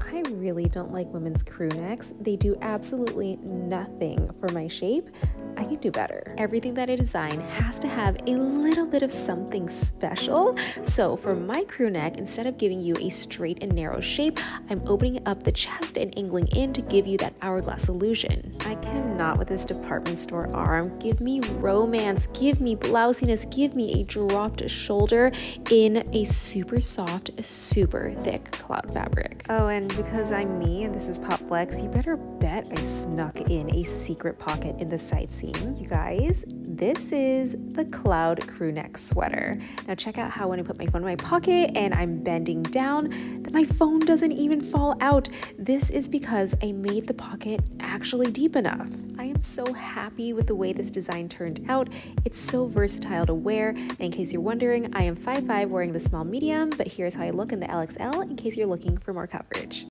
I really don't like women's crew necks. They do absolutely nothing for my shape. I can do better. Everything that I design has to have a little bit of something special. So for my crew neck, instead of giving you a straight and narrow shape, I'm opening up the chest and angling in to give you that hourglass illusion. I cannot with this department store arm. Give me romance, give me blousiness, give me a dropped shoulder in a super soft, super thick cloud fabric. Oh, and because I'm me and this is Pop Flex, you better bet I snuck in a secret pocket in the side seam you guys, this is the Cloud Crew Neck Sweater. Now check out how when I put my phone in my pocket and I'm bending down, that my phone doesn't even fall out. This is because I made the pocket actually deep enough. I am so happy with the way this design turned out. It's so versatile to wear. And in case you're wondering, I am 5'5", wearing the small medium, but here's how I look in the LXL in case you're looking for more coverage.